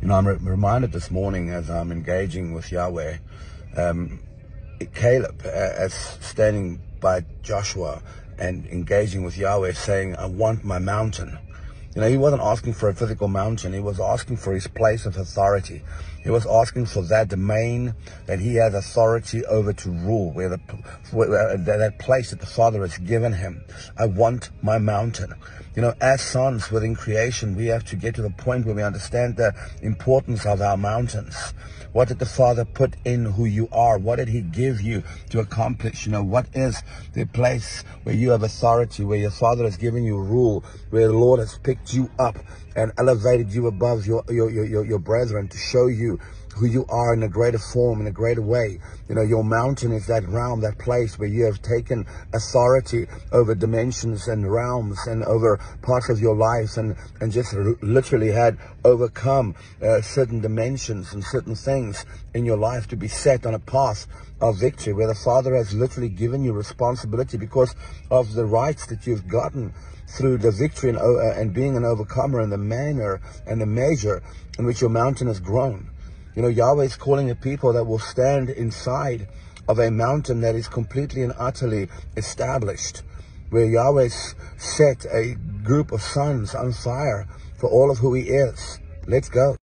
You know, I'm re- reminded this morning as I'm engaging with Yahweh, um, Caleb, uh, as standing by Joshua and engaging with Yahweh, saying, I want my mountain. You know, he wasn't asking for a physical mountain. He was asking for his place of authority. He was asking for that domain that he has authority over to rule, where the where, uh, that place that the Father has given him. I want my mountain. You know, as sons within creation, we have to get to the point where we understand the importance of our mountains. What did the Father put in who you are? What did He give you to accomplish? You know, what is the place where you have authority, where your Father has given you rule, where the Lord has picked you up and elevated you above your, your, your, your your brethren to show you who you are in a greater form, in a greater way. You know, your mountain is that realm, that place where you have taken authority over dimensions and realms and over parts of your life and, and just literally had overcome uh, certain dimensions and certain things in your life to be set on a path of victory where the Father has literally given you responsibility because of the rights that you've gotten through the victory and, uh, and being an overcomer and the manner and the measure in which your mountain has grown. You know, Yahweh is calling a people that will stand inside of a mountain that is completely and utterly established, where Yahweh set a group of sons on fire for all of who he is. Let's go.